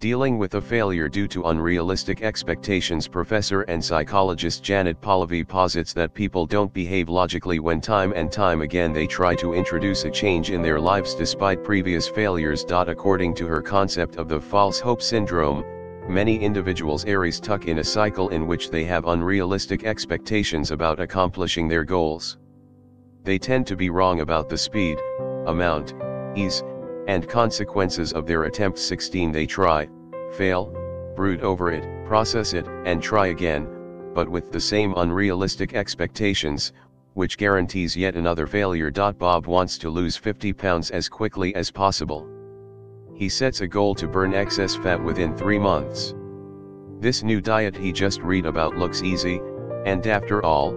Dealing with a failure due to unrealistic expectations Professor and psychologist Janet Polivy posits that people don't behave logically when time and time again they try to introduce a change in their lives despite previous failures. According to her concept of the false hope syndrome, many individuals are stuck in a cycle in which they have unrealistic expectations about accomplishing their goals. They tend to be wrong about the speed, amount, ease, and consequences of their attempts 16 they try, fail, brood over it, process it, and try again, but with the same unrealistic expectations, which guarantees yet another failure. Bob wants to lose 50 pounds as quickly as possible. He sets a goal to burn excess fat within 3 months. This new diet he just read about looks easy, and after all,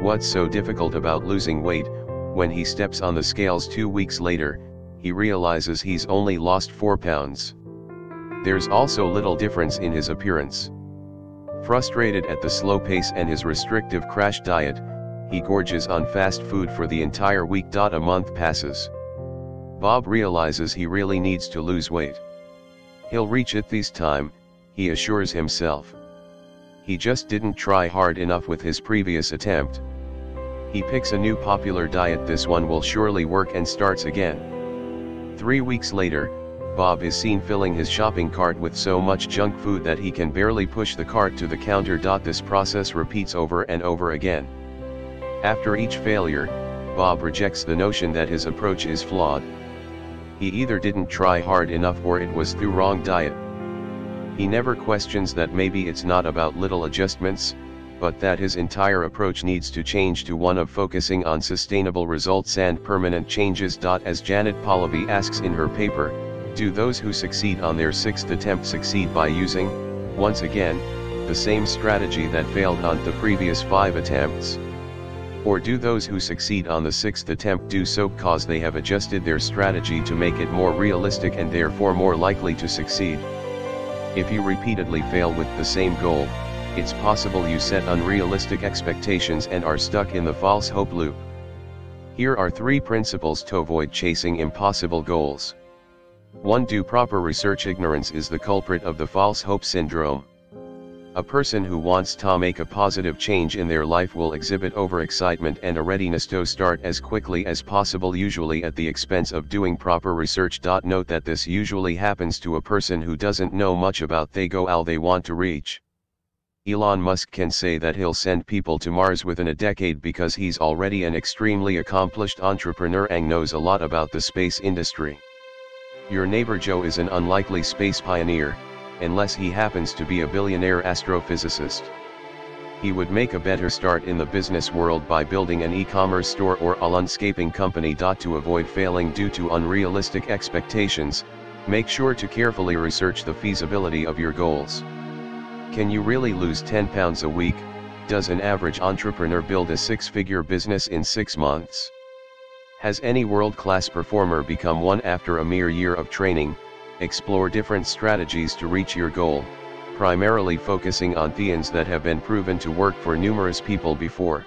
what's so difficult about losing weight, when he steps on the scales two weeks later, he realizes he's only lost 4 pounds. There's also little difference in his appearance. Frustrated at the slow pace and his restrictive crash diet, he gorges on fast food for the entire week. A month passes. Bob realizes he really needs to lose weight. He'll reach it this time, he assures himself. He just didn't try hard enough with his previous attempt. He picks a new popular diet this one will surely work and starts again. Three weeks later, Bob is seen filling his shopping cart with so much junk food that he can barely push the cart to the counter. This process repeats over and over again. After each failure, Bob rejects the notion that his approach is flawed. He either didn't try hard enough or it was the wrong diet. He never questions that maybe it's not about little adjustments, but that his entire approach needs to change to one of focusing on sustainable results and permanent changes. As Janet Polivy asks in her paper, do those who succeed on their sixth attempt succeed by using, once again, the same strategy that failed on the previous five attempts? Or do those who succeed on the sixth attempt do so because they have adjusted their strategy to make it more realistic and therefore more likely to succeed? If you repeatedly fail with the same goal, it's possible you set unrealistic expectations and are stuck in the false hope loop. Here are three principles to avoid chasing impossible goals. 1. Do proper research Ignorance is the culprit of the false hope syndrome. A person who wants to make a positive change in their life will exhibit overexcitement and a readiness to start as quickly as possible usually at the expense of doing proper research. Note that this usually happens to a person who doesn't know much about the goal they want to reach. Elon Musk can say that he'll send people to Mars within a decade because he's already an extremely accomplished entrepreneur and knows a lot about the space industry. Your neighbor Joe is an unlikely space pioneer, unless he happens to be a billionaire astrophysicist. He would make a better start in the business world by building an e-commerce store or a landscaping company. To avoid failing due to unrealistic expectations, make sure to carefully research the feasibility of your goals. Can you really lose 10 pounds a week? Does an average entrepreneur build a six-figure business in six months? Has any world-class performer become one after a mere year of training? Explore different strategies to reach your goal, primarily focusing on theans that have been proven to work for numerous people before.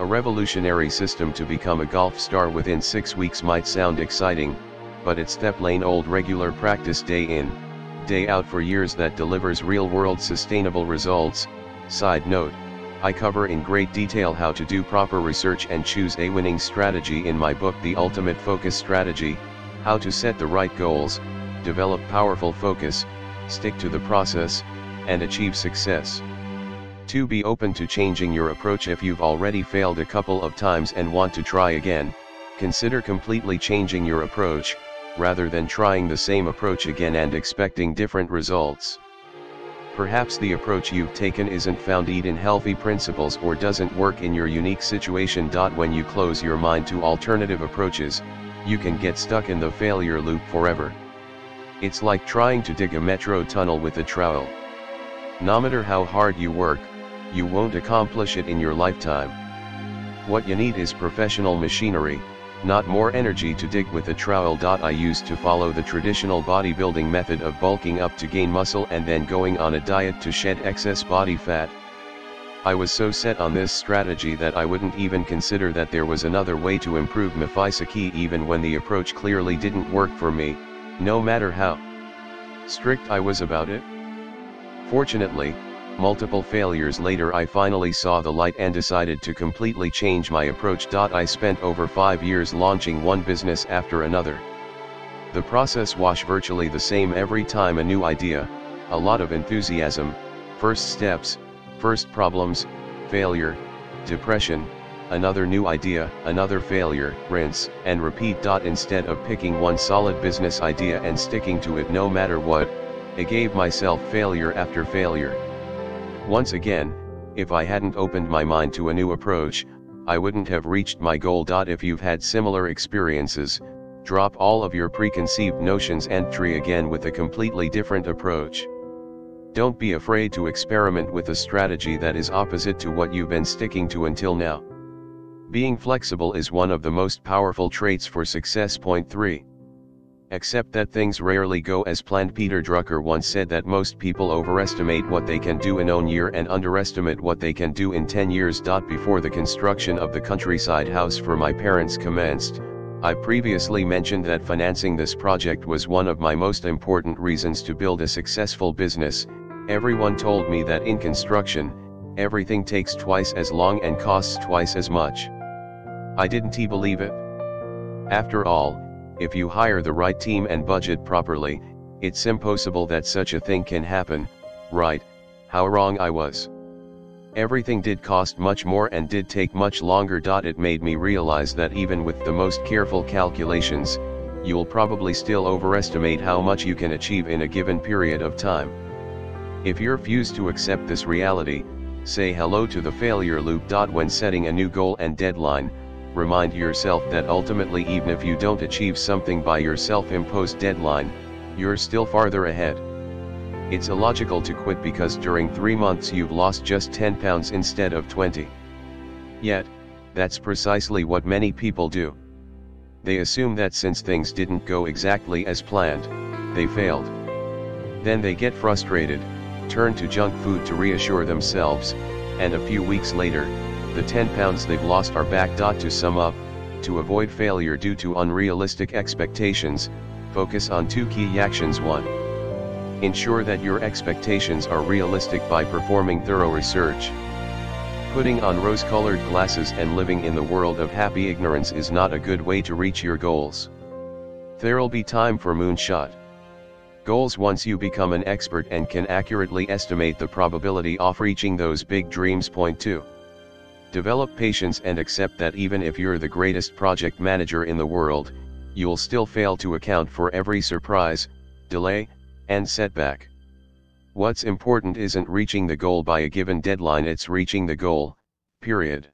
A revolutionary system to become a golf star within six weeks might sound exciting, but it's step lane old regular practice day in, day out for years that delivers real-world sustainable results. Side note, I cover in great detail how to do proper research and choose a winning strategy in my book The Ultimate Focus Strategy, how to set the right goals, develop powerful focus, stick to the process, and achieve success. To be open to changing your approach if you've already failed a couple of times and want to try again, consider completely changing your approach, rather than trying the same approach again and expecting different results. Perhaps the approach you've taken isn't founded in healthy principles or doesn't work in your unique situation. When you close your mind to alternative approaches, you can get stuck in the failure loop forever. It's like trying to dig a metro tunnel with a trowel. No matter how hard you work, you won't accomplish it in your lifetime. What you need is professional machinery, not more energy to dig with a trowel. I used to follow the traditional bodybuilding method of bulking up to gain muscle and then going on a diet to shed excess body fat. I was so set on this strategy that I wouldn't even consider that there was another way to improve my physique even when the approach clearly didn't work for me, no matter how. Strict I was about it? Fortunately, multiple failures later I finally saw the light and decided to completely change my approach. I spent over 5 years launching one business after another. The process was virtually the same every time a new idea, a lot of enthusiasm, first steps, first problems, failure, depression, another new idea, another failure, rinse and repeat. Instead of picking one solid business idea and sticking to it no matter what, I gave myself failure after failure. Once again, if I hadn't opened my mind to a new approach, I wouldn't have reached my goal. If you've had similar experiences, drop all of your preconceived notions and try again with a completely different approach. Don't be afraid to experiment with a strategy that is opposite to what you've been sticking to until now. Being flexible is one of the most powerful traits for success. Point 3. Accept that things rarely go as planned. Peter Drucker once said that most people overestimate what they can do in one year and underestimate what they can do in 10 years. Before the construction of the countryside house for my parents commenced, I previously mentioned that financing this project was one of my most important reasons to build a successful business. Everyone told me that in construction, everything takes twice as long and costs twice as much. I didn't believe it. After all, if you hire the right team and budget properly, it's impossible that such a thing can happen, right, how wrong I was. Everything did cost much more and did take much longer. It made me realize that even with the most careful calculations, you'll probably still overestimate how much you can achieve in a given period of time. If you refuse to accept this reality, say hello to the failure loop. When setting a new goal and deadline, remind yourself that ultimately even if you don't achieve something by your self-imposed deadline, you're still farther ahead. It's illogical to quit because during 3 months you've lost just 10 pounds instead of 20. Yet, that's precisely what many people do. They assume that since things didn't go exactly as planned, they failed. Then they get frustrated, turn to junk food to reassure themselves, and a few weeks later, the 10 pounds they've lost are back. To sum up, to avoid failure due to unrealistic expectations, focus on two key actions 1. Ensure that your expectations are realistic by performing thorough research. Putting on rose-colored glasses and living in the world of happy ignorance is not a good way to reach your goals. There'll be time for moonshot. Goals Once you become an expert and can accurately estimate the probability of reaching those big dreams. Point 2. Develop patience and accept that even if you're the greatest project manager in the world, you'll still fail to account for every surprise, delay, and setback. What's important isn't reaching the goal by a given deadline it's reaching the goal, period.